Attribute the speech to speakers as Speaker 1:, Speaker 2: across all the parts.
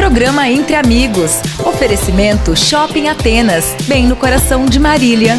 Speaker 1: Programa Entre Amigos. Oferecimento Shopping Atenas, bem no coração de Marília.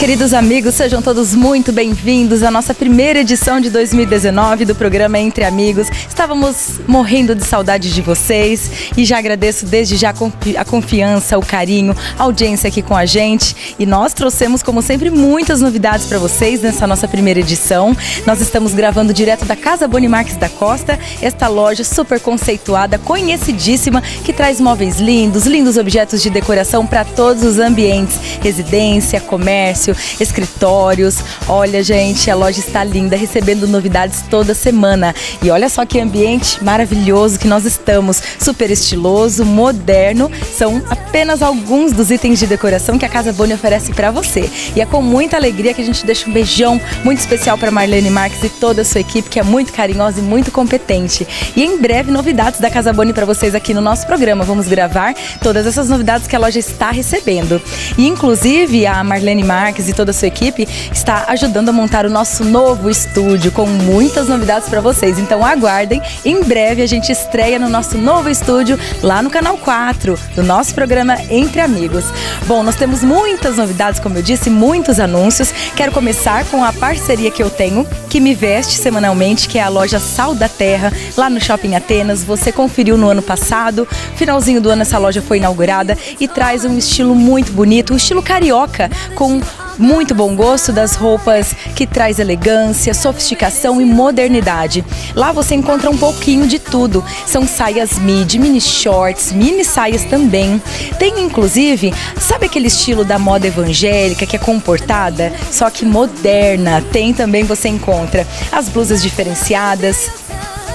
Speaker 1: Queridos amigos, sejam todos muito bem-vindos à nossa primeira edição de 2019 do programa Entre Amigos. Estávamos morrendo de saudade de vocês e já agradeço desde já a confiança, o carinho, a audiência aqui com a gente. E nós trouxemos, como sempre, muitas novidades para vocês nessa nossa primeira edição. Nós estamos gravando direto da Casa Boni Marques da Costa, esta loja super conceituada, conhecidíssima, que traz móveis lindos, lindos objetos de decoração para todos os ambientes, residência, comércio comércio, escritórios. Olha, gente, a loja está linda, recebendo novidades toda semana. E olha só que ambiente maravilhoso que nós estamos. Super estiloso, moderno. São apenas alguns dos itens de decoração que a Casa Boni oferece para você. E é com muita alegria que a gente deixa um beijão muito especial para Marlene Marques e toda a sua equipe, que é muito carinhosa e muito competente. E em breve, novidades da Casa Boni para vocês aqui no nosso programa. Vamos gravar todas essas novidades que a loja está recebendo. E inclusive a Marlene Marques Marques e toda a sua equipe está ajudando a montar o nosso novo estúdio com muitas novidades para vocês. Então aguardem, em breve a gente estreia no nosso novo estúdio lá no canal 4 do nosso programa Entre Amigos. Bom, nós temos muitas novidades, como eu disse, muitos anúncios. Quero começar com a parceria que eu tenho, que me veste semanalmente, que é a loja Sal da Terra, lá no Shopping Atenas. Você conferiu no ano passado, finalzinho do ano essa loja foi inaugurada e traz um estilo muito bonito, um estilo carioca, com muito bom gosto das roupas que traz elegância, sofisticação e modernidade. Lá você encontra um pouquinho de tudo. São saias midi, mini shorts, mini saias também. Tem inclusive, sabe aquele estilo da moda evangélica que é comportada, só que moderna? Tem também você encontra as blusas diferenciadas,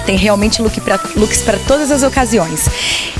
Speaker 1: tem realmente look pra, looks para todas as ocasiões.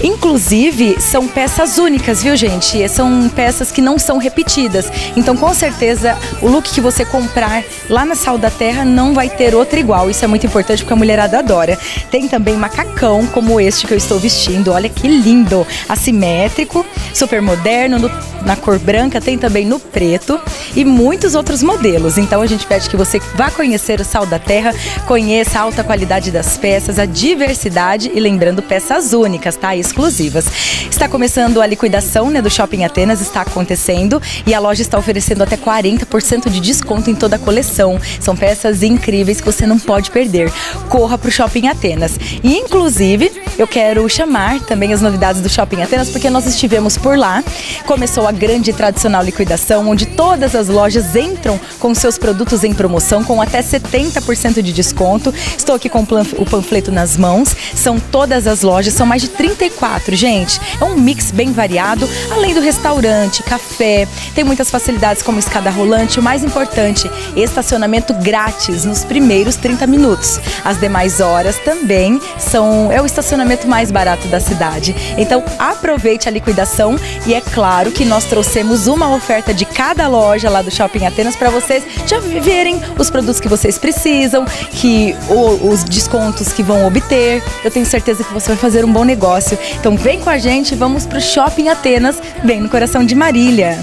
Speaker 1: Inclusive, são peças únicas, viu, gente? São peças que não são repetidas. Então, com certeza, o look que você comprar lá na Sal da Terra não vai ter outro igual. Isso é muito importante porque a mulherada adora. Tem também macacão, como este que eu estou vestindo. Olha que lindo! Assimétrico, super moderno, no, na cor branca, tem também no preto e muitos outros modelos. Então, a gente pede que você vá conhecer o Sal da Terra, conheça a alta qualidade das peças peças, a diversidade e lembrando peças únicas, tá? Exclusivas. Está começando a liquidação né, do Shopping Atenas, está acontecendo e a loja está oferecendo até 40% de desconto em toda a coleção. São peças incríveis que você não pode perder. Corra para o Shopping Atenas. E inclusive, eu quero chamar também as novidades do Shopping Atenas porque nós estivemos por lá. Começou a grande e tradicional liquidação, onde todas as lojas entram com seus produtos em promoção com até 70% de desconto. Estou aqui com o panfleto panfleto nas mãos. São todas as lojas, são mais de 34, gente. É um mix bem variado, além do restaurante, café. Tem muitas facilidades como escada rolante. O mais importante, estacionamento grátis nos primeiros 30 minutos. As demais horas também são é o estacionamento mais barato da cidade. Então aproveite a liquidação e é claro que nós trouxemos uma oferta de cada loja lá do Shopping Atenas para vocês já verem os produtos que vocês precisam, que os descontos que vão obter. Eu tenho certeza que você vai fazer um bom negócio. Então vem com a gente, vamos para o Shopping Atenas, bem no coração de Marília.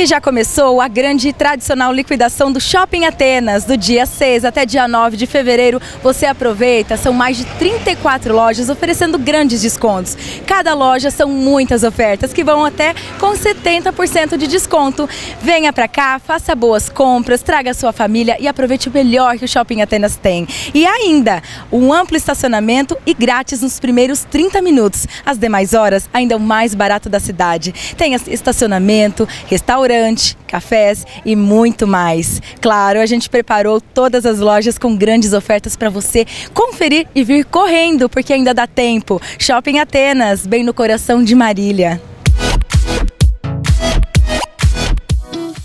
Speaker 1: E já começou a grande e tradicional liquidação do Shopping Atenas, do dia 6 até dia 9 de fevereiro. Você aproveita, são mais de 34 lojas oferecendo grandes descontos. Cada loja são muitas ofertas que vão até com 70% de desconto. Venha para cá, faça boas compras, traga sua família e aproveite o melhor que o Shopping Atenas tem. E ainda, um amplo estacionamento e grátis nos primeiros 30 minutos. As demais horas, ainda o mais barato da cidade. Tem estacionamento, restaurante, restaurante, cafés e muito mais. Claro, a gente preparou todas as lojas com grandes ofertas para você conferir e vir correndo, porque ainda dá tempo. Shopping Atenas, bem no coração de Marília.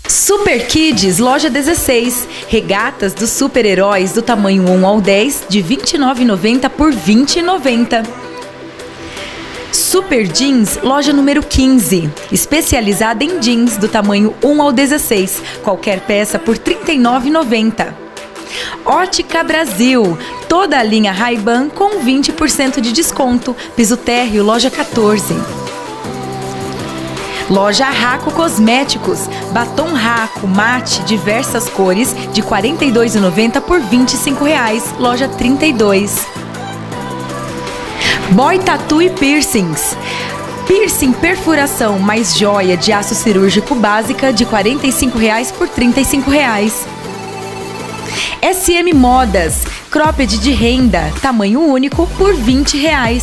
Speaker 1: Super Kids, loja 16. Regatas dos super-heróis do tamanho 1 ao 10, de R$ 29,90 por R$ 20,90. Super Jeans, loja número 15. Especializada em jeans do tamanho 1 ao 16. Qualquer peça por R$ 39,90. Ótica Brasil, toda a linha Ray-Ban com 20% de desconto. Piso térreo, loja 14. Loja Raco Cosméticos, batom Raco mate diversas cores de R$ 42,90 por R$ 25,00, loja 32. Boy Tattoo e Piercings. Piercing perfuração mais joia de aço cirúrgico básica de R$ 45,00 por R$ 35,00. SM Modas, cropped de renda, tamanho único por R$ 20,00.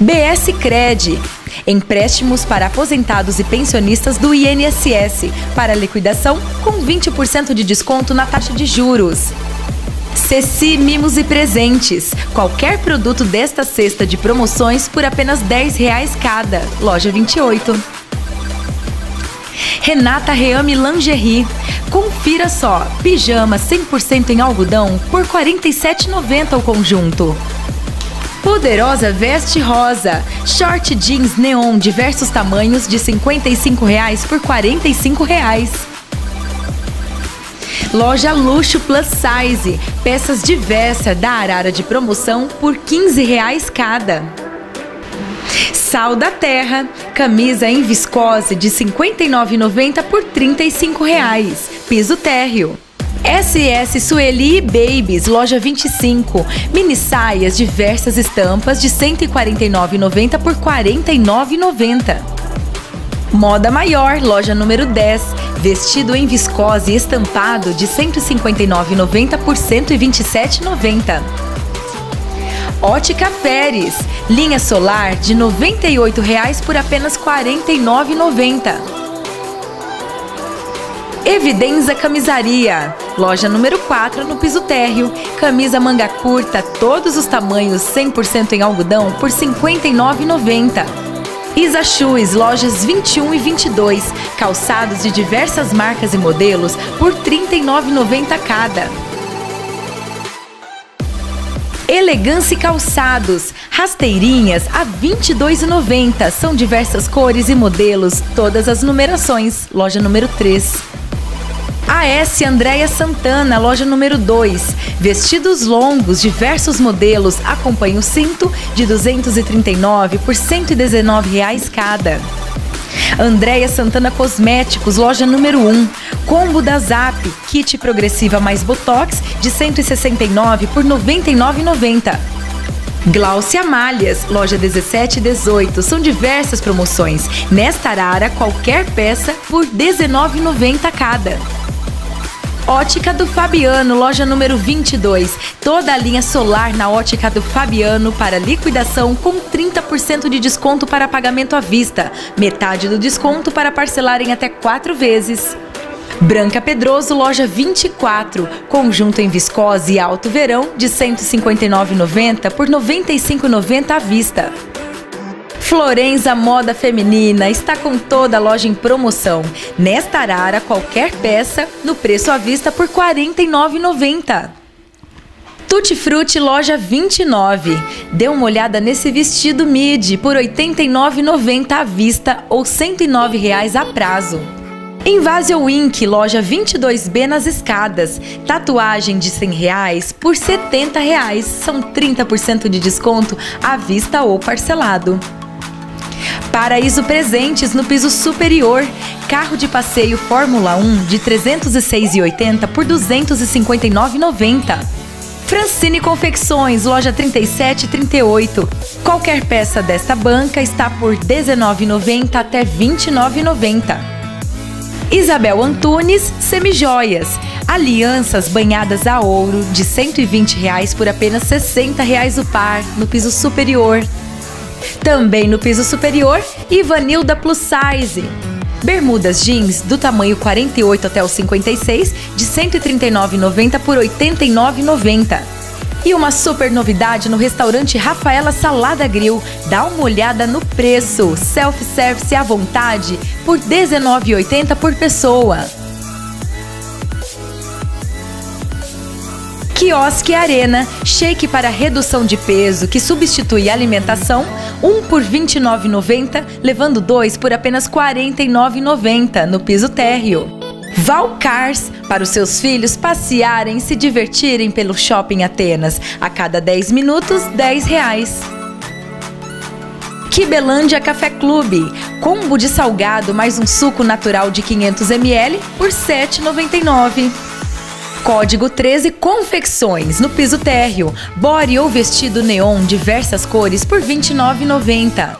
Speaker 1: BS Cred, Empréstimos para aposentados e pensionistas do INSS para liquidação com 20% de desconto na taxa de juros. Ceci Mimos e Presentes. Qualquer produto desta cesta de promoções por apenas R$ 10 cada. Loja 28. Renata Reame Lingerie. Confira só, pijama 100% em algodão por R$ 47,90 o conjunto. Poderosa Veste Rosa. Short jeans neon diversos tamanhos de R$ 55,00 por R$ 45,00. Loja Luxo Plus Size. Peças diversas da Arara de promoção por R$ 15,00 cada. Sal da Terra. Camisa em viscose de R$ 59,90 por R$ 35,00. Piso térreo. SS Sueli Babies, loja 25. Mini saias, diversas estampas de R$ 149,90 por R$ 49,90. Moda Maior, loja número 10. Vestido em viscose estampado de R$ 159,90 por R$ 127,90. Ótica Feres, linha solar de R$ 98,00 por apenas R$ 49,90. Evidenza Camisaria, loja número 4 no piso térreo. Camisa manga curta, todos os tamanhos, 100% em algodão, por R$ 59,90. Isa Shoes, lojas 21 e 22. Calçados de diversas marcas e modelos por R$ 39,90 cada. Elegância Calçados, rasteirinhas a R$ 22,90. São diversas cores e modelos, todas as numerações. Loja número 3. AS Andréia Santana, loja número 2. Vestidos longos, diversos modelos. Acompanhe o cinto de 239 por 119 reais cada. Andréia Santana Cosméticos, loja número 1. Combo da Zap, kit progressiva mais botox de 169 por 99,90. Glaucia Malhas, loja 17 e 18. São diversas promoções. Nesta arara, qualquer peça por R$19,90 cada. Ótica do Fabiano, loja número 22. Toda a linha solar na Ótica do Fabiano para liquidação com 30% de desconto para pagamento à vista. Metade do desconto para parcelar em até quatro vezes. Branca Pedroso, loja 24. Conjunto em viscose e alto verão de R$ 159,90 por R$ 95,90 à vista. Florenza Moda Feminina está com toda a loja em promoção. Nesta arara, qualquer peça no preço à vista por R$ 49,90. Tutti Frutti Loja 29. Dê uma olhada nesse vestido midi por R$ 89,90 à vista ou R$ 109,00 a prazo. Invasion Wink, loja 22B nas escadas. Tatuagem de R$ reais por 70 reais. São 30% de desconto à vista ou parcelado. Paraíso Presentes no piso superior. Carro de passeio Fórmula 1 de 306,80 por 259,90. Francine Confecções, loja 37 e 38. Qualquer peça desta banca está por 19,90 até 29,90. Isabel Antunes, semijoias. Alianças banhadas a ouro de 120 reais por apenas 60 reais o par no piso superior. Também no piso superior, Ivanilda Plus Size. Bermudas jeans do tamanho 48 até o 56, de R$ 139,90 por R$ 89,90. E uma super novidade no restaurante Rafaela Salada Grill. Dá uma olhada no preço. Self-service à vontade por R$ 19,80 por pessoa. Quiosque Arena, shake para redução de peso que substitui alimentação, um por R$ 29,90, levando dois por apenas R$ 49,90 no piso térreo. Valcars, para os seus filhos passearem e se divertirem pelo shopping Atenas. A cada 10 minutos, 10 reais. Kibelândia Café Clube. Combo de salgado mais um suco natural de 500 ml por R$ 7,99. Código 13 Confecções no piso térreo. Body ou vestido neon diversas cores por R$ 29,90.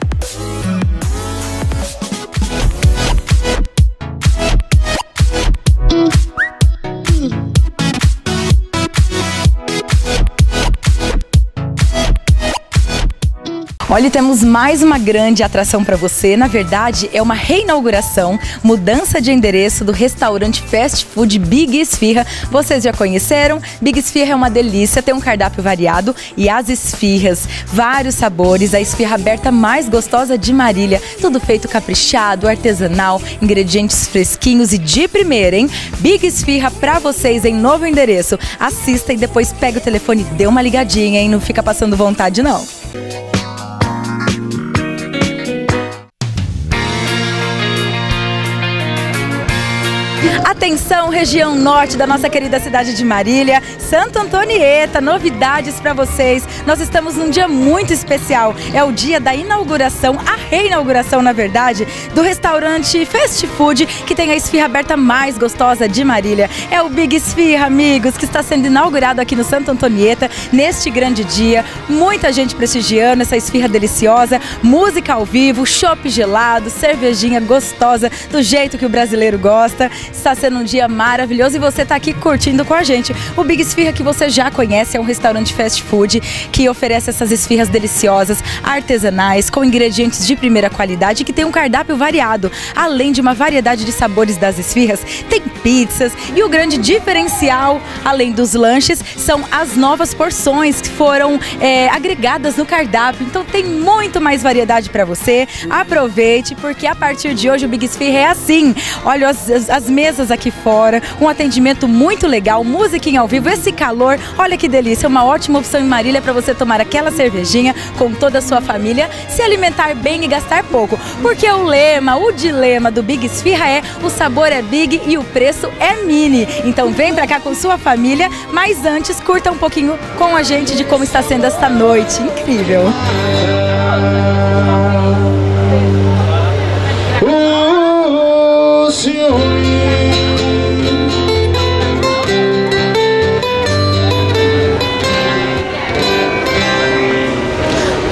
Speaker 1: Olha, temos mais uma grande atração para você. Na verdade, é uma reinauguração, mudança de endereço do restaurante fast food Big Esfirra. Vocês já conheceram? Big Esfirra é uma delícia, tem um cardápio variado e as esfirras, vários sabores, a esfirra aberta mais gostosa de Marília. Tudo feito caprichado, artesanal, ingredientes fresquinhos e de primeira, hein? Big Esfirra para vocês em novo endereço. Assista e depois pega o telefone e dê uma ligadinha, hein? Não fica passando vontade, não. Atenção, região norte da nossa querida cidade de Marília, Santo Antonieta, novidades para vocês. Nós estamos num dia muito especial. É o dia da inauguração, a reinauguração, na verdade, do restaurante Fast Food, que tem a esfirra aberta mais gostosa de Marília. É o Big Esfirra, amigos, que está sendo inaugurado aqui no Santo Antonieta neste grande dia. Muita gente prestigiando essa esfirra deliciosa, música ao vivo, chopp gelado, cervejinha gostosa, do jeito que o brasileiro gosta. Está sendo um dia maravilhoso e você está aqui curtindo com a gente. O Big Esfirra que você já conhece é um restaurante fast food que oferece essas esfirras deliciosas, artesanais, com ingredientes de primeira qualidade que tem um cardápio variado. Além de uma variedade de sabores das esfirras, tem pizzas e o grande diferencial, além dos lanches, são as novas porções que foram é, agregadas no cardápio. Então tem muito mais variedade para você. Aproveite, porque a partir de hoje o Big Esfirra é assim. Olha as, as, as mesas aqui fora, um atendimento muito legal, música ao vivo, esse calor, olha que delícia, uma ótima opção em Marília para você tomar aquela cervejinha com toda a sua família, se alimentar bem e gastar pouco. Porque o lema, o dilema do Big Esfirra é o sabor é big e o preço é mini. Então vem para cá com sua família, mas antes curta um pouquinho com a gente de como está sendo esta noite. Incrível.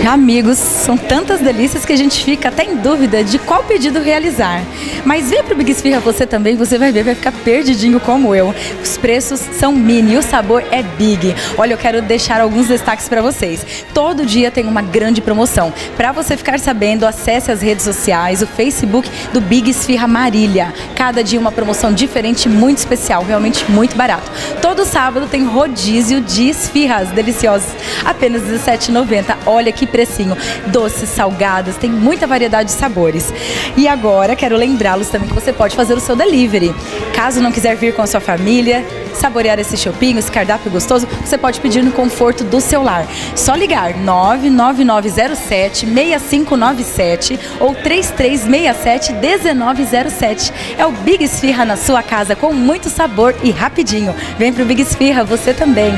Speaker 1: Amigos, são tantas delícias que a gente fica até em dúvida de qual pedido realizar. Mas vem pro Big Esfirra você também, você vai ver, vai ficar perdidinho como eu. Os preços são mini, o sabor é big. Olha, eu quero deixar alguns destaques para vocês. Todo dia tem uma grande promoção. Para você ficar sabendo, acesse as redes sociais, o Facebook do Big Esfirra Marília. Cada dia uma promoção diferente, muito especial, realmente muito barato. Todo sábado tem rodízio de esfirras deliciosas, apenas R$17,90. Olha que precinho. Doces, salgadas, tem muita variedade de sabores. E agora quero lembrá-los também que você pode fazer o seu delivery. Caso não quiser vir com a sua família, saborear esse shopping, esse cardápio gostoso, você pode pedir no conforto do seu lar. Só ligar 99907 6597 ou 3367 1907. É o Big Esfirra na sua casa com muito sabor e rapidinho. Vem pro Big Esfirra você também.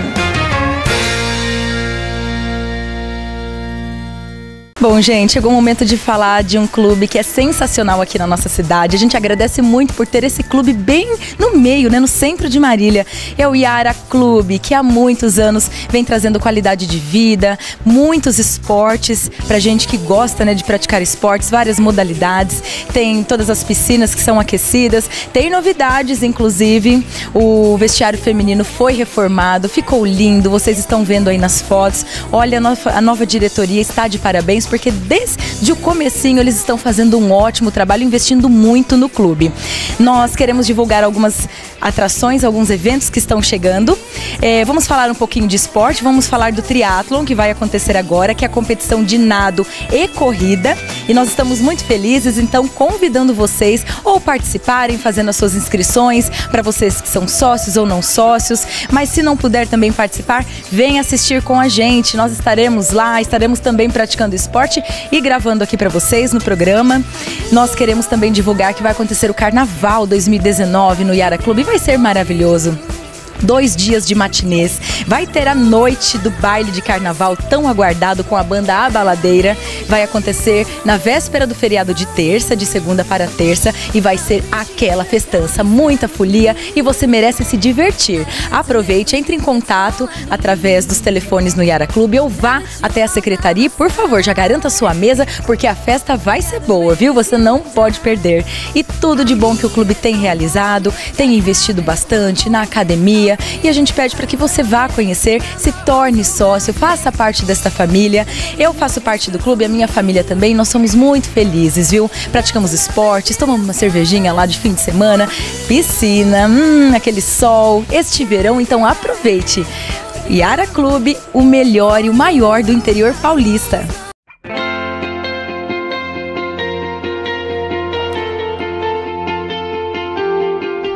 Speaker 1: Bom, gente, chegou o momento de falar de um clube que é sensacional aqui na nossa cidade. A gente agradece muito por ter esse clube bem no meio, né, no centro de Marília. É o Iara Clube, que há muitos anos vem trazendo qualidade de vida, muitos esportes pra gente que gosta, né, de praticar esportes, várias modalidades. Tem todas as piscinas que são aquecidas, tem novidades, inclusive. O vestiário feminino foi reformado, ficou lindo. Vocês estão vendo aí nas fotos. Olha, a nova diretoria está de parabéns porque desde o comecinho eles estão fazendo um ótimo trabalho, investindo muito no clube. Nós queremos divulgar algumas atrações, alguns eventos que estão chegando. É, vamos falar um pouquinho de esporte, vamos falar do triatlon que vai acontecer agora, que é a competição de nado e corrida. E nós estamos muito felizes, então convidando vocês ou participarem, fazendo as suas inscrições para vocês que são sócios ou não sócios. Mas se não puder também participar, vem assistir com a gente. Nós estaremos lá, estaremos também praticando esporte e gravando aqui para vocês no programa. Nós queremos também divulgar que vai acontecer o Carnaval 2019 no Yara Clube. Vai ser maravilhoso dois dias de matinês. Vai ter a noite do baile de carnaval tão aguardado com a banda Abaladeira. Vai acontecer na véspera do feriado de terça, de segunda para terça, e vai ser aquela festança, muita folia e você merece se divertir. Aproveite, entre em contato através dos telefones no Yara Clube ou vá até a secretaria e, por favor, já garanta sua mesa porque a festa vai ser boa, viu? Você não pode perder. E tudo de bom que o clube tem realizado, tem investido bastante na academia, e a gente pede para que você vá conhecer, se torne sócio, faça parte desta família. Eu faço parte do clube, a minha família também. Nós somos muito felizes, viu? Praticamos esportes, tomamos uma cervejinha lá de fim de semana, piscina, hum, aquele sol, este verão, então aproveite. Yara Clube, o melhor e o maior do interior paulista.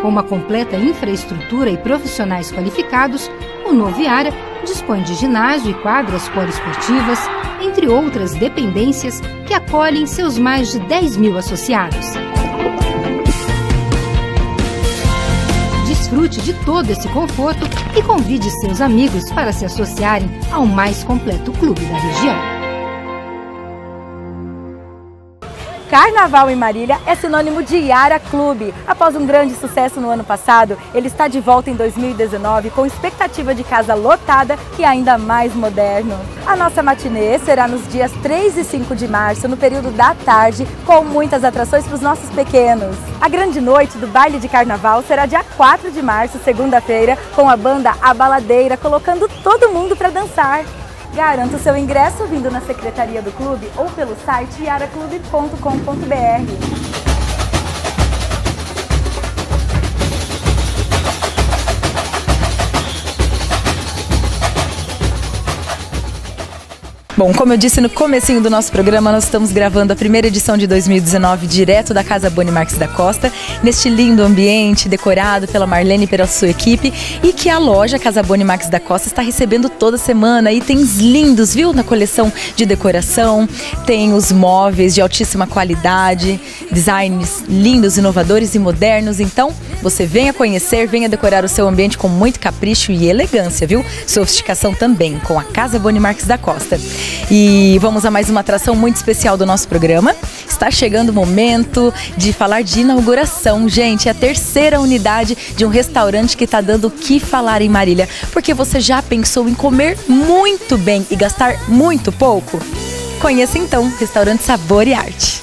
Speaker 2: Com uma completa infraestrutura e profissionais qualificados, o novo Iara dispõe de ginásio e quadras poliesportivas, entre outras dependências que acolhem seus mais de 10 mil associados. Desfrute de todo esse conforto e convide seus amigos para se associarem ao mais completo clube da região.
Speaker 1: Carnaval em Marília é sinônimo de Yara Clube. Após um grande sucesso no ano passado, ele está de volta em 2019 com expectativa de casa lotada e ainda mais moderno. A nossa matinê será nos dias 3 e 5 de março, no período da tarde, com muitas atrações para os nossos pequenos. A grande noite do baile de carnaval será dia 4 de março, segunda-feira, com a banda A Baladeira, colocando todo mundo para dançar. Garanta seu ingresso vindo na secretaria do clube ou pelo site yaraclube.com.br. Bom, como eu disse no comecinho do nosso programa, nós estamos gravando a primeira edição de 2019 direto da Casa Boni Marques da Costa, neste lindo ambiente decorado pela Marlene e pela sua equipe e que a loja Casa Boni Marques da Costa está recebendo toda semana itens lindos, viu? Na coleção de decoração, tem os móveis de altíssima qualidade, designs lindos, inovadores e modernos. Então, você venha conhecer, venha decorar o seu ambiente com muito capricho e elegância, viu? Sofisticação também com a Casa Boni Marques da Costa. E vamos a mais uma atração muito especial do nosso programa. Está chegando o momento de falar de inauguração, gente. É a terceira unidade de um restaurante que está dando o que falar em Marília. Porque você já pensou em comer muito bem e gastar muito pouco? Conheça então Restaurante Sabor e Arte.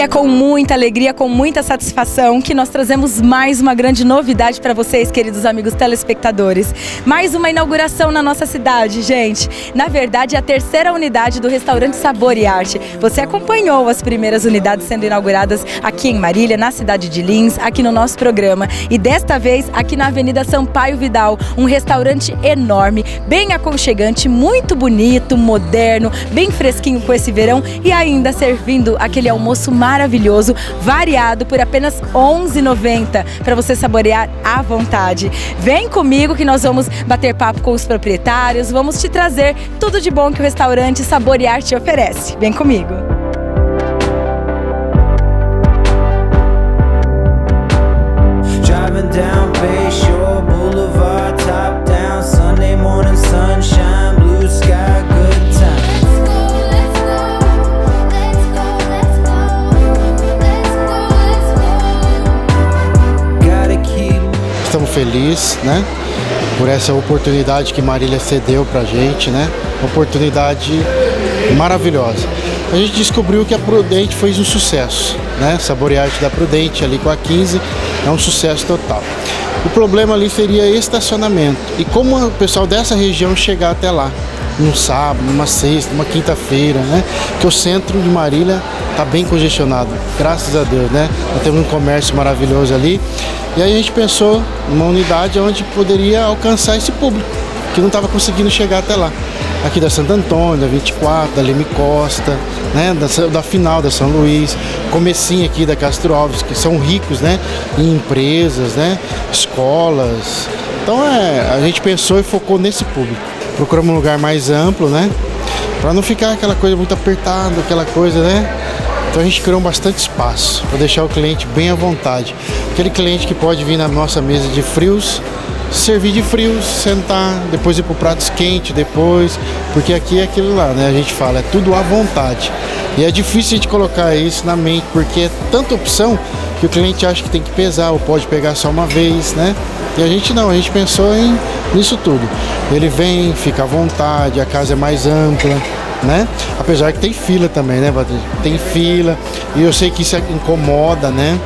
Speaker 1: É com muita alegria, com muita satisfação que nós trazemos mais uma grande novidade para vocês, queridos amigos telespectadores. Mais uma inauguração na nossa cidade, gente. Na verdade, é a terceira unidade do restaurante Sabor e Arte. Você acompanhou as primeiras unidades sendo inauguradas aqui em Marília, na cidade de Lins, aqui no nosso programa. E desta vez, aqui na Avenida Sampaio Vidal, um restaurante enorme, bem aconchegante, muito bonito, moderno, bem fresquinho com esse verão e ainda servindo aquele almoço maravilhoso maravilhoso, variado por apenas R$ 11,90 para você saborear à vontade. Vem comigo que nós vamos bater papo com os proprietários, vamos te trazer tudo de bom que o restaurante Saborear te oferece. Vem comigo.
Speaker 3: Felizes, né? Por essa oportunidade que Marília cedeu pra gente, né? Oportunidade maravilhosa. a gente descobriu que a Prudente fez um sucesso, né? Saborearte da Prudente ali com a 15 é um sucesso total. O problema ali seria estacionamento e como o pessoal dessa região chegar até lá num sábado, numa sexta, numa quinta-feira, né? Que o centro de Marília está bem congestionado, graças a Deus, né? Nós temos um comércio maravilhoso ali. E aí a gente pensou numa unidade onde poderia alcançar esse público, que não estava conseguindo chegar até lá. Aqui da Santo Antônio, da 24, da Leme Costa, né? Da, da final da São Luís, comecinho aqui da Castro Alves, que são ricos, né? Em empresas, né? Escolas. Então é, a gente pensou e focou nesse público procuramos um lugar mais amplo, né? Para não ficar aquela coisa muito apertada, aquela coisa, né? Então a gente criou bastante espaço para deixar o cliente bem à vontade. Aquele cliente que pode vir na nossa mesa de frios, servir de frios, sentar, depois ir para pratos quentes depois, porque aqui é aquilo lá, né? A gente fala, é tudo à vontade. E é difícil a gente colocar isso na mente, porque é tanta opção que o cliente acha que tem que pesar ou pode pegar só uma vez, né? E a gente não, a gente pensou em nisso tudo. Ele vem, fica à vontade, a casa é mais ampla, né? Apesar que tem fila também, né? Tem fila e eu sei que isso incomoda, né?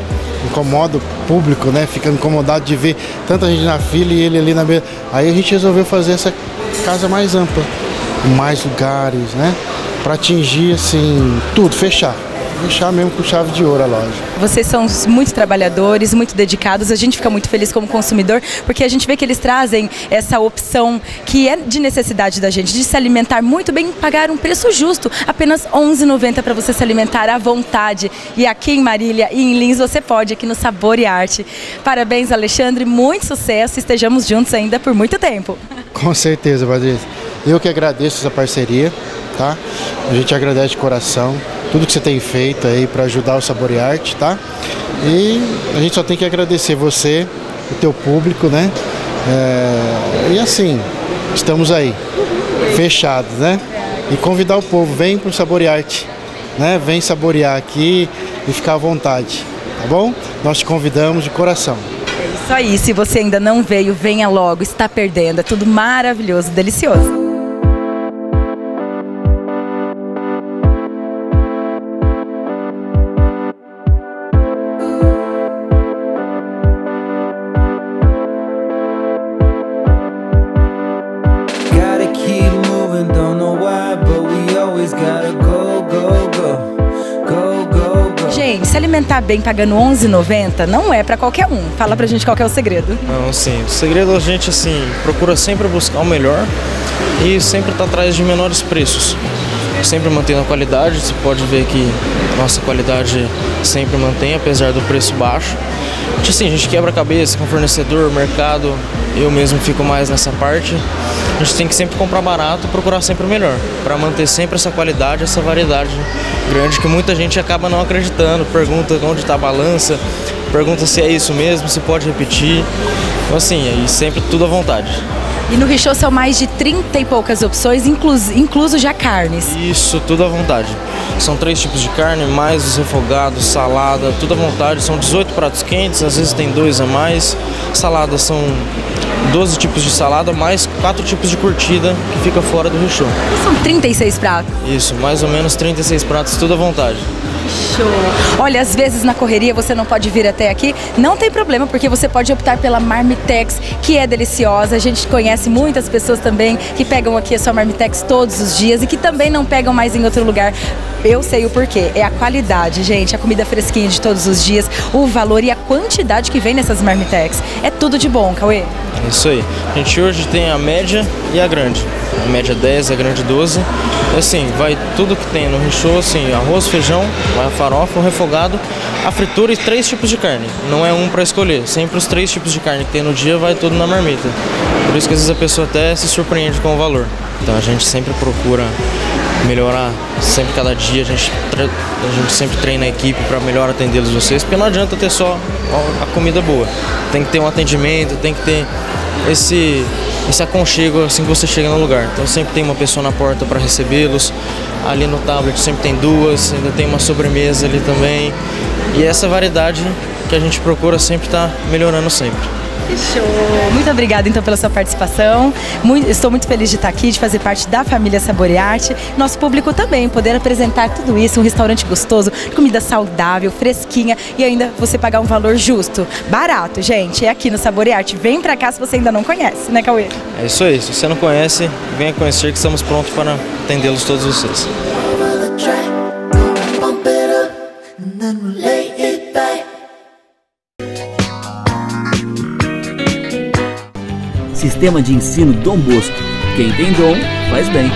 Speaker 3: Incomoda o público, né? Fica incomodado de ver tanta gente na fila e ele ali na mesa. Aí a gente resolveu fazer essa casa mais ampla, mais lugares, né? Para atingir assim tudo, fechar fechar mesmo com chave de ouro a loja.
Speaker 1: Vocês são muito trabalhadores, muito dedicados. A gente fica muito feliz como consumidor porque a gente vê que eles trazem essa opção que é de necessidade da gente, de se alimentar muito bem, pagar um preço justo, apenas R$ 11,90 para você se alimentar à vontade. E aqui em Marília e em Lins você pode, aqui no Sabor e Arte. Parabéns, Alexandre, muito sucesso. Estejamos juntos ainda por muito tempo.
Speaker 3: Com certeza, Patrícia. Eu que agradeço essa parceria, tá? A gente agradece de coração tudo que você tem feito aí para ajudar o Saborearte, tá? E a gente só tem que agradecer você, o teu público, né? É, e assim, estamos aí, fechados, né? E convidar o povo, vem pro Saborearte, né? Vem saborear aqui e ficar à vontade, tá bom? Nós te convidamos de coração.
Speaker 1: É isso aí, se você ainda não veio, venha logo, está perdendo, é tudo maravilhoso, delicioso. Bem pagando 11,90 não é para qualquer um. Fala pra gente qual é o segredo.
Speaker 4: Não, sim. O segredo a gente assim procura sempre buscar o melhor e sempre tá atrás de menores preços. Sempre mantendo a qualidade, você pode ver que nossa qualidade sempre mantém, apesar do preço baixo. Assim, a gente quebra a cabeça com fornecedor, mercado, eu mesmo fico mais nessa parte. A gente tem que sempre comprar barato e procurar sempre o melhor, para manter sempre essa qualidade, essa variedade grande que muita gente acaba não acreditando, pergunta onde está a balança, pergunta se é isso mesmo, se pode repetir. Então assim, aí sempre tudo à vontade.
Speaker 1: E no Richô são mais de 30 e poucas opções, incluso, incluso já carnes.
Speaker 4: Isso, tudo à vontade. São três tipos de carne, mais os refogados, salada, tudo à vontade. São 18 pratos quentes, às vezes tem dois a mais. Saladas são 12 tipos de salada, mais quatro tipos de curtida que fica fora do Richô.
Speaker 1: São 36 pratos?
Speaker 4: Isso, mais ou menos 36 pratos, tudo à vontade.
Speaker 1: Show. Olha, às vezes na correria você não pode vir até aqui, não tem problema, porque você pode optar pela Marmitex, que é deliciosa. A gente conhece muitas pessoas também que pegam aqui a sua Marmitex todos os dias e que também não pegam mais em outro lugar. Eu sei o porquê. É a qualidade, gente, a comida fresquinha de todos os dias, o valor e a quantidade que vem nessas Marmitex. É tudo de bom, Cauê.
Speaker 4: Isso aí. A gente hoje tem a média e a grande. A média 10, a grande 12. E assim, vai tudo que tem no Richô, assim, arroz, feijão, vai a farofa, o refogado, a fritura e três tipos de carne. Não é um para escolher. Sempre os três tipos de carne que tem no dia vai tudo na marmita. Por isso que às vezes a pessoa até se surpreende com o valor. Então a gente sempre procura melhorar sempre cada dia a gente a gente sempre treina a equipe para melhor atendê-los vocês porque não adianta ter só a comida boa. Tem que ter um atendimento tem que ter esse esse aconchego assim que você chega no lugar. Então sempre tem uma pessoa na porta para recebê-los. Ali no tablet sempre tem duas ainda tem uma sobremesa ali também. E essa variedade que a gente procura sempre estar tá melhorando sempre.
Speaker 1: Show! Muito obrigada então pela sua participação. Muito, estou muito feliz de estar aqui, de fazer parte da família Saborearte. Nosso público também, poder apresentar tudo isso, um restaurante gostoso, comida saudável, fresquinha e ainda você pagar um valor justo. Barato, gente. É aqui no Saborearte. Vem pra cá se você ainda não conhece, né, Cauê?
Speaker 4: É isso aí. Se você não conhece, venha conhecer que estamos prontos para atendê-los todos vocês.
Speaker 5: Sistema de Ensino Dom Bosco. Quem tem dom, faz bem.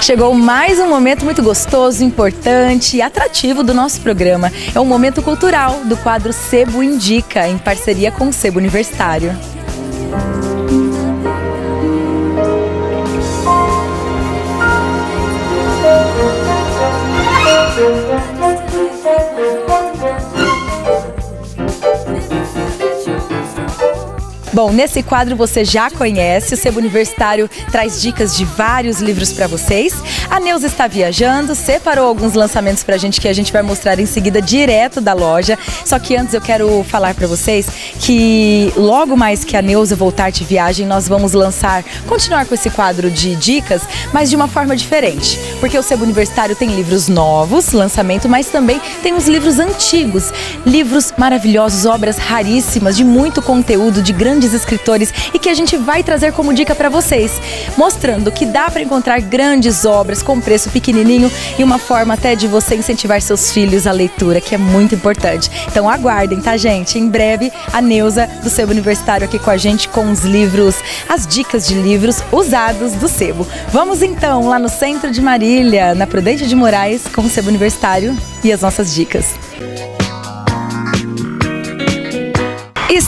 Speaker 1: Chegou mais um momento muito gostoso, importante e atrativo do nosso programa. É um momento cultural do quadro Sebo Indica, em parceria com o Sebo Universitário. Bom, nesse quadro você já conhece, o Sebo Universitário traz dicas de vários livros para vocês. A Neuza está viajando, separou alguns lançamentos para a gente que a gente vai mostrar em seguida direto da loja. Só que antes eu quero falar para vocês que logo mais que a Neuza voltar de viagem, nós vamos lançar, continuar com esse quadro de dicas, mas de uma forma diferente. Porque o Sebo Universitário tem livros novos, lançamento, mas também tem os livros antigos, livros maravilhosos, obras raríssimas, de muito conteúdo, de grandes escritores e que a gente vai trazer como dica para vocês, mostrando que dá para encontrar grandes obras com preço pequenininho e uma forma até de você incentivar seus filhos à leitura, que é muito importante. Então aguardem, tá, gente? Em breve, a Neuza do Sebo Universitário aqui com a gente com os livros, as dicas de livros usados do Sebo. Vamos então lá no centro de Marília, na Prudente de Moraes, com o Sebo Universitário e as nossas dicas.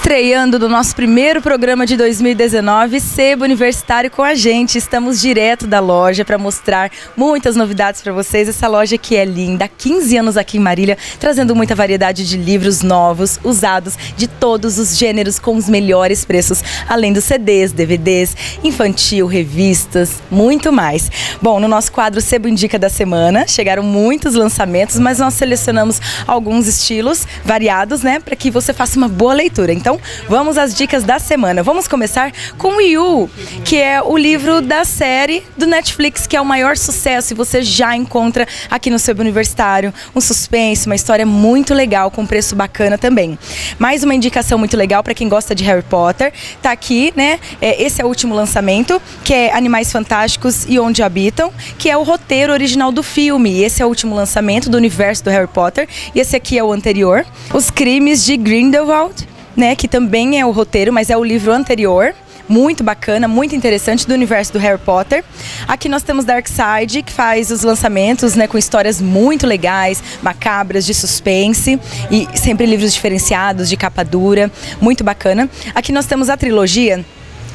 Speaker 1: Estreando no nosso primeiro programa de 2019, Sebo Universitário com a gente. Estamos direto da loja para mostrar muitas novidades para vocês. Essa loja que é linda, há 15 anos aqui em Marília, trazendo muita variedade de livros novos, usados de todos os gêneros com os melhores preços, além dos CDs, DVDs, infantil, revistas, muito mais. Bom, no nosso quadro Sebo Indica da semana, chegaram muitos lançamentos, mas nós selecionamos alguns estilos variados, né, para que você faça uma boa leitura leitura. Vamos às dicas da semana. Vamos começar com Yu, que é o livro da série do Netflix, que é o maior sucesso e você já encontra aqui no seu universitário. Um suspense, uma história muito legal, com preço bacana também. Mais uma indicação muito legal para quem gosta de Harry Potter. Tá aqui, né? É, esse é o último lançamento, que é Animais Fantásticos e Onde Habitam, que é o roteiro original do filme. Esse é o último lançamento do universo do Harry Potter. E esse aqui é o anterior. Os Crimes de Grindelwald né, que também é o roteiro, mas é o livro anterior muito bacana, muito interessante do universo do Harry Potter. Aqui nós temos Darkseid, que faz os lançamentos né, com histórias muito legais, macabras, de suspense e sempre livros diferenciados, de capa dura, muito bacana. Aqui nós temos a trilogia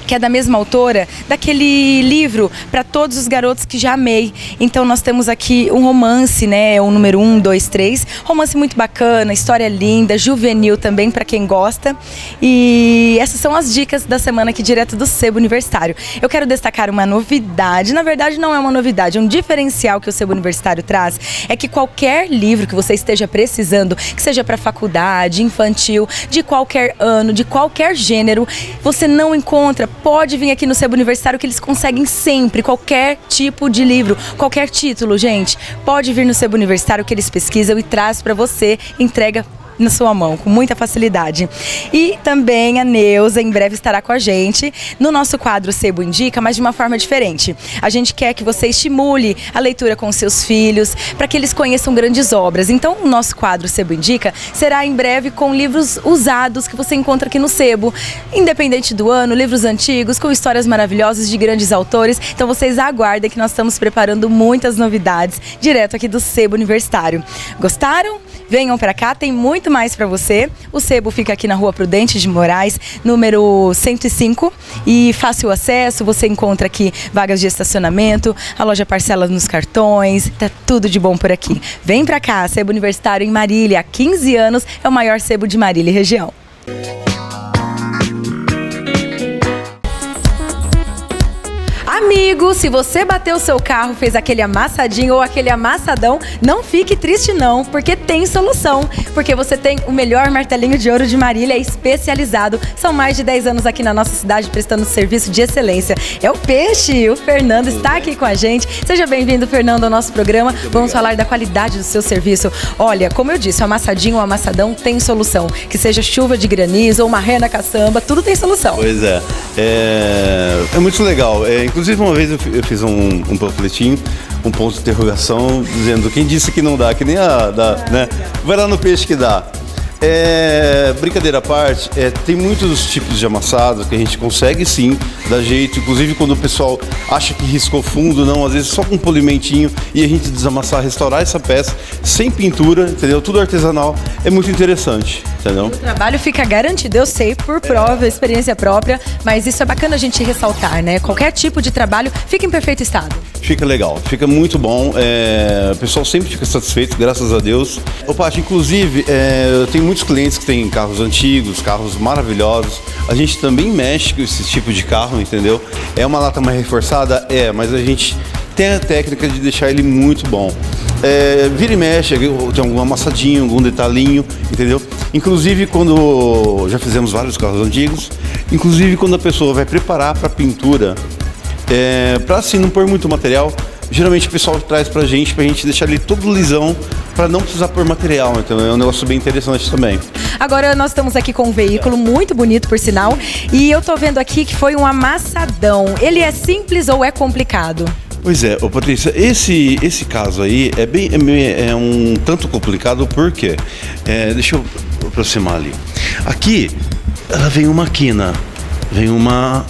Speaker 1: que é da mesma autora, daquele livro para todos os garotos que já amei. Então nós temos aqui um romance, né? O número 1, 2, 3. Romance muito bacana, história linda, juvenil também para quem gosta. E essas são as dicas da semana aqui direto do Sebo Universitário. Eu quero destacar uma novidade, na verdade não é uma novidade, é um diferencial que o Sebo Universitário traz, é que qualquer livro que você esteja precisando, que seja para faculdade, infantil, de qualquer ano, de qualquer gênero, você não encontra pode vir aqui no Sebo Universitário que eles conseguem sempre, qualquer tipo de livro, qualquer título, gente. Pode vir no Sebo Universitário que eles pesquisam e traz para você, entrega na sua mão, com muita facilidade. E também a Neuza em breve estará com a gente no nosso quadro Sebo Indica, mas de uma forma diferente. A gente quer que você estimule a leitura com seus filhos, para que eles conheçam grandes obras. Então, o nosso quadro Sebo Indica será em breve com livros usados que você encontra aqui no Sebo. Independente do ano, livros antigos, com histórias maravilhosas de grandes autores. Então, vocês aguardem que nós estamos preparando muitas novidades direto aqui do Sebo Universitário. Gostaram? Venham para cá, tem muito mais para você. O Sebo fica aqui na Rua Prudente de Moraes, número 105, e fácil acesso. Você encontra aqui vagas de estacionamento, a loja parcela nos cartões, tá tudo de bom por aqui. Vem para cá, Sebo Universitário em Marília, há 15 anos, é o maior sebo de Marília e região. Amigo, se você bateu o seu carro, fez aquele amassadinho ou aquele amassadão, não fique triste não, porque tem solução. Porque você tem o melhor martelinho de ouro de Marília especializado. São mais de 10 anos aqui na nossa cidade prestando serviço de excelência. É o Peixe, o Fernando está aqui com a gente. Seja bem-vindo, Fernando, ao nosso programa. Vamos falar da qualidade do seu serviço. Olha, como eu disse, o amassadinho ou amassadão tem solução. Que seja chuva de granizo ou uma rena caçamba, tudo tem solução.
Speaker 6: Pois é. É, é muito legal. É, inclusive, uma vez eu, eu fiz um, um panfletinho, um ponto de interrogação, dizendo quem disse que não dá, que nem a. Dá, né? Vai lá no peixe que dá. É, brincadeira à parte, é, tem muitos tipos de amassado que a gente consegue sim dar jeito, inclusive quando o pessoal acha que riscou fundo, não, às vezes só com um polimentinho e a gente desamassar, restaurar essa peça sem pintura, entendeu? Tudo artesanal, é muito interessante, entendeu?
Speaker 1: O trabalho fica garantido, eu sei, por prova, experiência própria, mas isso é bacana a gente ressaltar, né? Qualquer tipo de trabalho fica em perfeito estado.
Speaker 6: Fica legal, fica muito bom. É, o pessoal sempre fica satisfeito, graças a Deus. O Paty, inclusive, é, eu tenho muitos clientes que têm carros antigos, carros maravilhosos. A gente também mexe com esse tipo de carro, entendeu? É uma lata mais reforçada? É, mas a gente tem a técnica de deixar ele muito bom. É, vira e mexe, tem algum amassadinho, algum detalhinho, entendeu? Inclusive quando já fizemos vários carros antigos, inclusive quando a pessoa vai preparar para pintura, é, para assim não pôr muito material, geralmente o pessoal traz pra gente, pra gente deixar ele todo lisão, para não precisar pôr material, então é um negócio bem interessante também.
Speaker 1: Agora nós estamos aqui com um veículo muito bonito, por sinal, e eu tô vendo aqui que foi um amassadão. Ele é simples ou é complicado?
Speaker 6: Pois é, ô Patrícia, esse, esse caso aí é bem é, é um tanto complicado porque é, deixa eu aproximar ali. Aqui ela vem uma quina, vem uma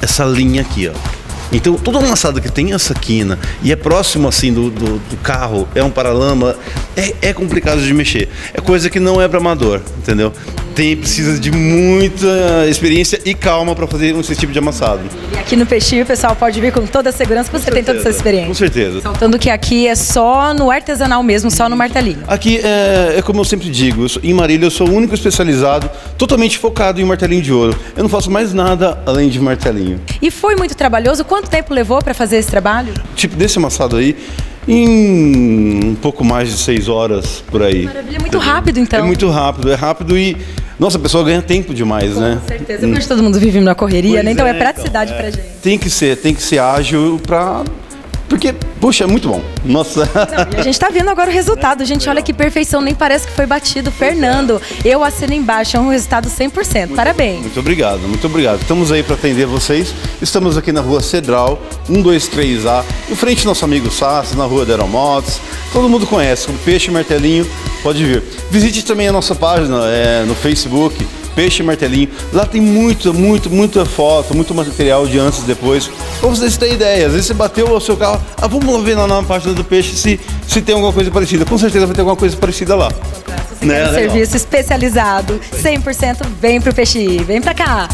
Speaker 6: essa linha aqui, ó. Então, toda amassada que tem essa quina e é próximo assim do, do, do carro, é um paralama, é, é complicado de mexer. É coisa que não é para amador, entendeu? Tem, precisa de muita experiência e calma para fazer esse tipo de amassado.
Speaker 1: E aqui no Peixinho o pessoal pode vir com toda a segurança, porque você certeza, tem toda essa experiência.
Speaker 6: Com certeza.
Speaker 1: Saltando que aqui é só no artesanal mesmo, só no martelinho.
Speaker 6: Aqui é, é como eu sempre digo, eu sou, em Marília eu sou o único especializado, totalmente focado em martelinho de ouro. Eu não faço mais nada além de martelinho.
Speaker 1: E foi muito trabalhoso? Quanto tempo levou para fazer esse trabalho?
Speaker 6: Tipo, desse amassado aí, em um pouco mais de seis horas por aí.
Speaker 1: Maravilha, é muito rápido então.
Speaker 6: É muito rápido, é rápido e nossa, a pessoa ganha tempo demais,
Speaker 1: Com
Speaker 6: né?
Speaker 1: Com certeza, porque todo mundo vive na correria, pois né? Então é, é praticidade então, é. pra gente.
Speaker 6: Tem que ser, tem que ser ágil pra porque, puxa, é muito bom. Nossa.
Speaker 1: Não, a gente tá vendo agora o resultado. Gente, olha que perfeição, nem parece que foi batido. Fernando, eu assino embaixo, é um resultado 100%. Muito, Parabéns.
Speaker 6: Muito obrigado, muito obrigado. Estamos aí para atender vocês. Estamos aqui na rua Cedral, 123A, em frente ao nosso amigo Sassi, na rua da Aeromotos. Todo mundo conhece, o Peixe Martelinho, pode vir. Visite também a nossa página é, no Facebook, Peixe Martelinho. Lá tem muito, muito, muita foto, muito material de antes e depois. Pra vocês terem ideia, às vezes você bateu o seu carro, ah, vamos ver lá na página do Peixe se, se tem alguma coisa parecida. Com certeza vai ter alguma coisa parecida lá.
Speaker 1: né? um serviço especializado, 100% vem pro Peixe, vem pra cá.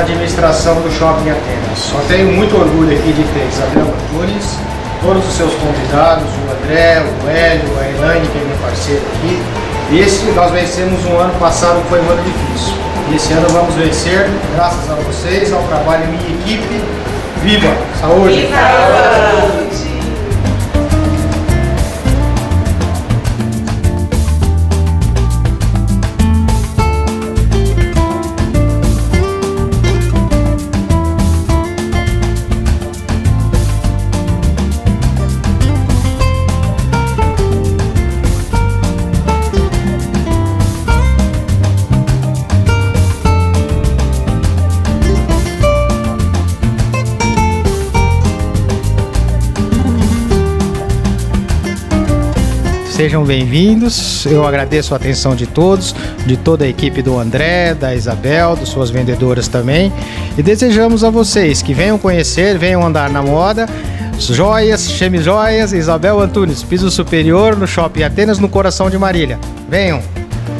Speaker 7: Administração do Shopping Atenas. Só tenho muito orgulho aqui de ter Isabel Antunes, todos os seus convidados, o André, o Hélio, a Elaine, que é meu parceiro aqui. Esse nós vencemos um ano passado, foi um ano difícil. E esse ano vamos vencer, graças a vocês, ao trabalho de minha equipe. Viva! Saúde! Viva! Sejam bem-vindos. Eu agradeço a atenção de todos, de toda a equipe do André, da Isabel, das suas vendedoras também. E desejamos a vocês que venham conhecer, venham andar na moda. Joias, Chemi Joias, Isabel Antunes, piso superior no Shopping Atenas, no coração de Marília. Venham!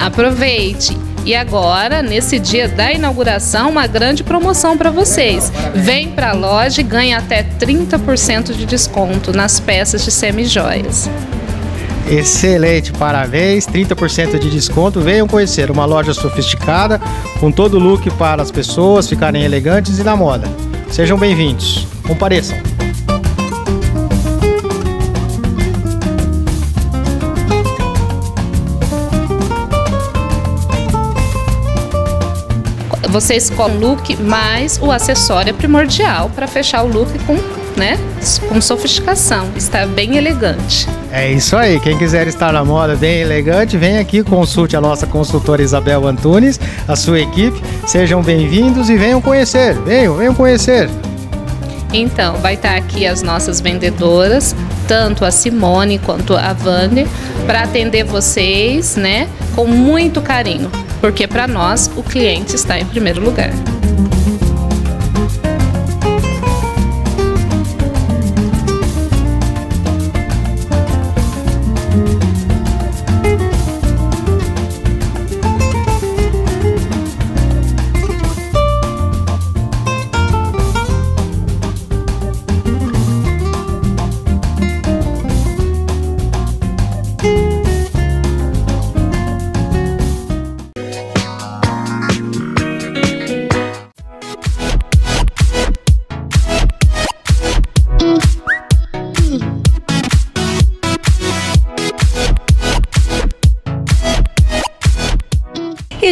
Speaker 8: Aproveite! E agora, nesse dia da inauguração, uma grande promoção para vocês. Vem para a loja e ganha até 30% de desconto nas peças de semi-joias.
Speaker 7: Excelente, parabéns, 30% de desconto. Venham conhecer uma loja sofisticada, com todo o look para as pessoas ficarem elegantes e na moda. Sejam bem-vindos, compareçam.
Speaker 8: você escolhe o look mais o acessório é primordial para fechar o look com, né, com sofisticação. Está bem elegante.
Speaker 7: É isso aí. Quem quiser estar na moda bem elegante, vem aqui, consulte a nossa consultora Isabel Antunes, a sua equipe. Sejam bem-vindos e venham conhecer. Venham, venham conhecer.
Speaker 8: Então, vai estar aqui as nossas vendedoras, tanto a Simone quanto a Vânia, para atender vocês, né, com muito carinho porque para nós o cliente está em primeiro lugar.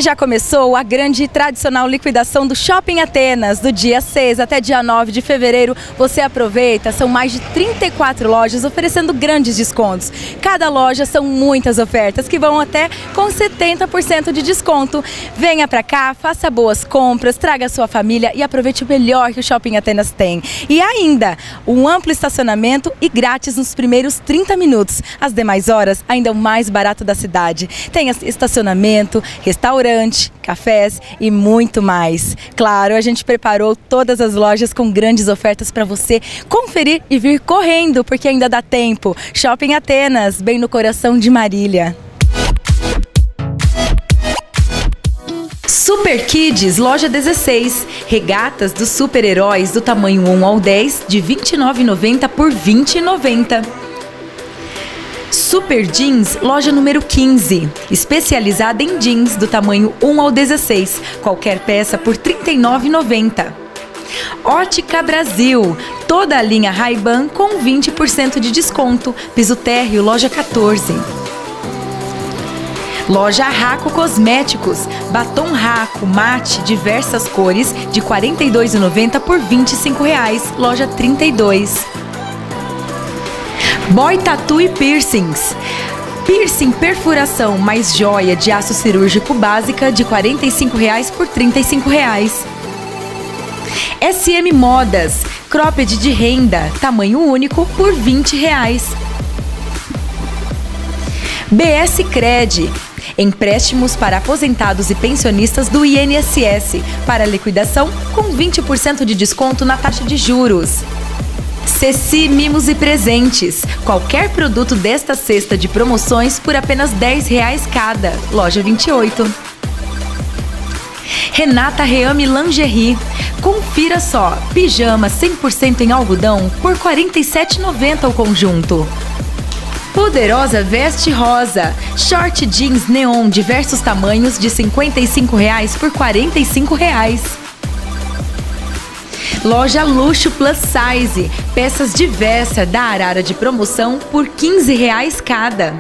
Speaker 1: Já começou a grande e tradicional liquidação do Shopping Atenas, do dia 6 até dia 9 de fevereiro. Você aproveita, são mais de 34 lojas oferecendo grandes descontos. Cada loja são muitas ofertas que vão até com 70% de desconto. Venha para cá, faça boas compras, traga sua família e aproveite o melhor que o Shopping Atenas tem. E ainda, um amplo estacionamento e grátis nos primeiros 30 minutos. As demais horas, ainda o mais barato da cidade. Tem estacionamento, restaurante, restaurante, cafés e muito mais. Claro, a gente preparou todas as lojas com grandes ofertas para você conferir e vir correndo, porque ainda dá tempo. Shopping Atenas, bem no coração de Marília. Super Kids, loja 16. Regatas dos super-heróis do tamanho 1 ao 10, de R$ 29,90 por R$ 20,90. Super Jeans, loja número 15, especializada em jeans do tamanho 1 ao 16, qualquer peça por R$ 39,90. Ótica Brasil, toda a linha Ray-Ban com 20% de desconto, piso térreo, loja 14. Loja Raco Cosméticos, batom Raco mate diversas cores de R$ 42,90 por R$ 25,00, loja 32. Boy Tattoo e Piercings. Piercing perfuração mais joia de aço cirúrgico básica de R$ 45,00 por R$ 35,00. SM Modas, cropped de renda, tamanho único por R$ 20,00. BS Cred, empréstimos para aposentados e pensionistas do INSS, para liquidação com 20% de desconto na taxa de juros. Ceci Mimos e Presentes. Qualquer produto desta cesta de promoções por apenas R$ reais cada. Loja 28. Renata Reame Lingerie. Confira só, pijama 100% em algodão por R$ 47,90 o conjunto. Poderosa Veste Rosa. Short jeans neon diversos tamanhos de 55 reais por 45 reais. Loja Luxo Plus Size, peças diversas da Arara de promoção por 15 reais cada.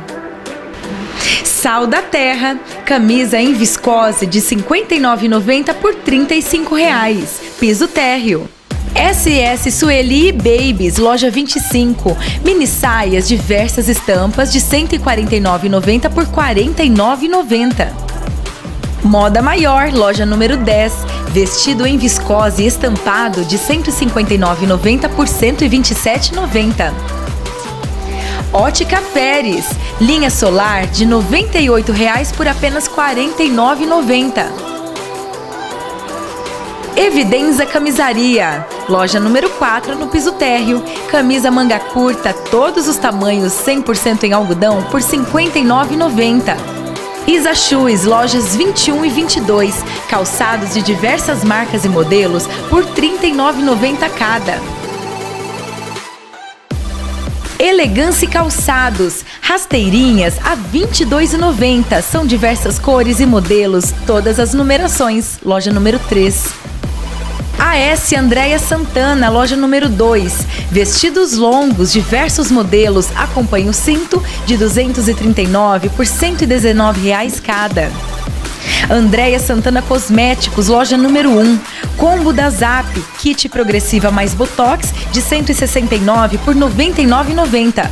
Speaker 1: Sal da Terra, camisa em viscose de R$ 59,90 por 35 reais. Piso térreo. SS Sueli Babies, loja 25. Mini saias diversas estampas de R$ 149,90 por R$ 49,90. Moda Maior, loja número 10. Vestido em viscose estampado de R$ 159,90 por R$ 127,90. Ótica Feres, linha solar de R$ 98,00 por apenas R$ 49,90. Evidenza Camisaria, loja número 4 no piso térreo. Camisa manga curta, todos os tamanhos, 100% em algodão, por R$ 59,90. Isa Shoes, lojas 21 e 22. Calçados de diversas marcas e modelos por R$ 39,90 cada. Elegância e Calçados, rasteirinhas a R$ 22,90. São diversas cores e modelos, todas as numerações. Loja número 3. AS Andréia Santana, loja número 2. Vestidos longos, diversos modelos. Acompanhe o cinto de 239 por 119 reais cada. Andréia Santana Cosméticos, loja número 1. Combo da Zap, kit progressiva mais botox de 169 por R$ 99,90.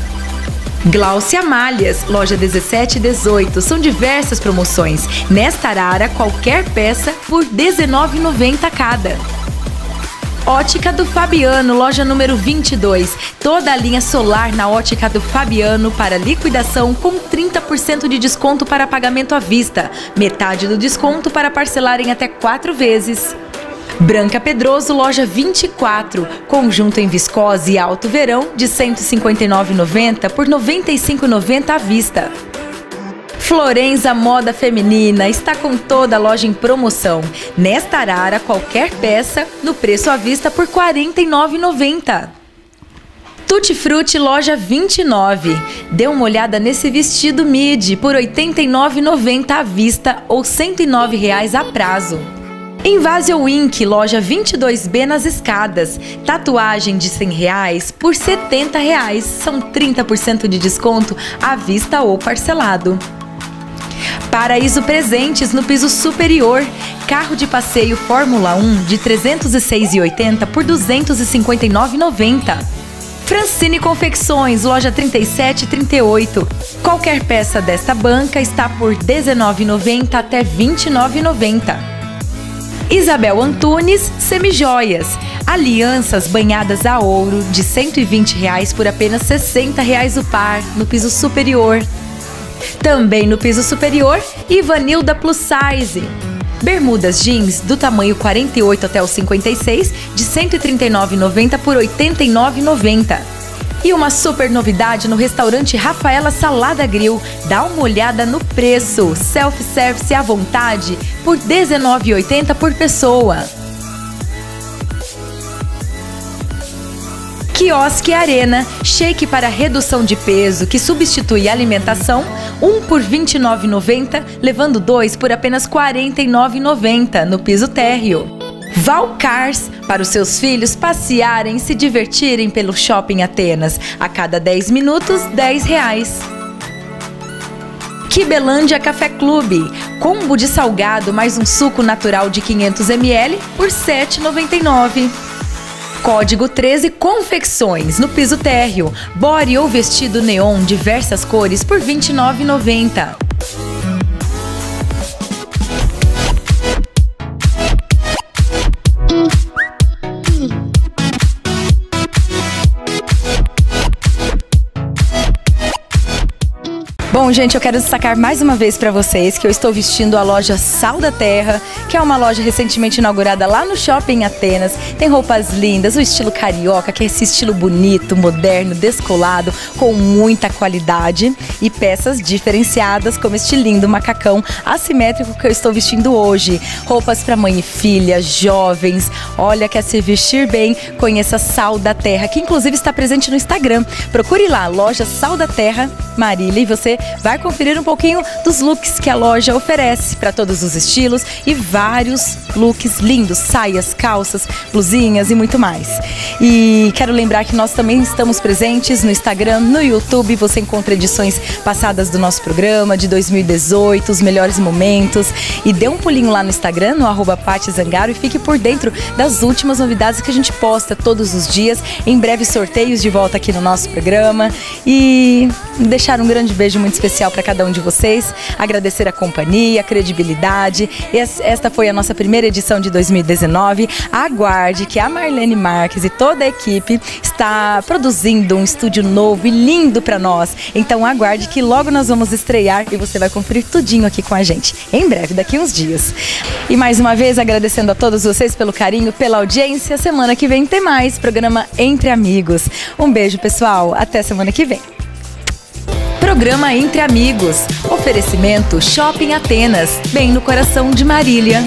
Speaker 1: Glaucia Malhas, loja 17 e 18. São diversas promoções. Nesta arara, qualquer peça por R$ 19,90 cada. Ótica do Fabiano, loja número 22. Toda a linha solar na Ótica do Fabiano para liquidação com 30% de desconto para pagamento à vista. Metade do desconto para parcelar em até quatro vezes. Branca Pedroso, loja 24. Conjunto em viscose e alto verão de R$ 159,90 por R$ 95,90 à vista. Florenza Moda Feminina está com toda a loja em promoção. Nesta arara, qualquer peça no preço à vista por R$ 49,90. Tutti Frutti Loja 29. Dê uma olhada nesse vestido midi por R$ 89,90 à vista ou 109 reais a prazo. Invasion Wink, loja 22B nas escadas. Tatuagem de 100 reais por 70 reais. São 30% de desconto à vista ou parcelado. Paraíso Presentes no piso superior. Carro de passeio Fórmula 1 de 306,80 por 259,90. Francine Confecções, loja 37 e 38. Qualquer peça desta banca está por R$ 19,90 até R$ 29,90. Isabel Antunes, semijoias. Alianças banhadas a ouro de 120 reais por apenas 60 reais o par no piso superior. Também no piso superior, Ivanilda Plus Size. Bermudas jeans do tamanho 48 até o 56, de R$ 139,90 por R$ 89,90. E uma super novidade no restaurante Rafaela Salada Grill. Dá uma olhada no preço. Self-service à vontade por R$ 19,80 por pessoa. Quiosque Arena, shake para redução de peso que substitui alimentação, um por R$ 29,90, levando dois por apenas R$ 49,90 no piso térreo. Valcars, para os seus filhos passearem e se divertirem pelo shopping Atenas. A cada 10 minutos, 10 reais. Kibelândia Café Clube, combo de salgado mais um suco natural de 500 ml por R$ 7,99. Código 13 Confecções no piso térreo. Body ou vestido neon diversas cores por R$ 29,90. Bom, gente, eu quero destacar mais uma vez para vocês que eu estou vestindo a loja Sal da Terra, que é uma loja recentemente inaugurada lá no Shopping Atenas. Tem roupas lindas, o estilo carioca, que é esse estilo bonito, moderno, descolado, com muita qualidade e peças diferenciadas, como este lindo macacão assimétrico que eu estou vestindo hoje. Roupas para mãe e filha, jovens. Olha, quer se vestir bem? Conheça Sal da Terra, que inclusive está presente no Instagram. Procure lá, loja Sal da Terra Marília, e você vai conferir um pouquinho dos looks que a loja oferece para todos os estilos e vários looks lindos, saias, calças, blusinhas e muito mais. E quero lembrar que nós também estamos presentes no Instagram, no YouTube, você encontra edições passadas do nosso programa de 2018, os melhores momentos e dê um pulinho lá no Instagram, no arroba Zangaro e fique por dentro das últimas novidades que a gente posta todos os dias. Em breve sorteios de volta aqui no nosso programa e deixar um grande beijo muito especial para cada um de vocês, agradecer a companhia, a credibilidade. Esta foi a nossa primeira edição de 2019. aguarde que a Marlene Marques e toda a equipe está produzindo um estúdio novo e lindo para nós. Então aguarde que logo nós vamos estrear e você vai conferir tudinho aqui com a gente. Em breve, daqui uns dias. E mais uma vez agradecendo a todos vocês pelo carinho, pela audiência. Semana que vem tem mais programa Entre Amigos. Um beijo, pessoal. Até semana que vem. Programa Entre Amigos. Oferecimento Shopping Atenas, bem no coração de Marília.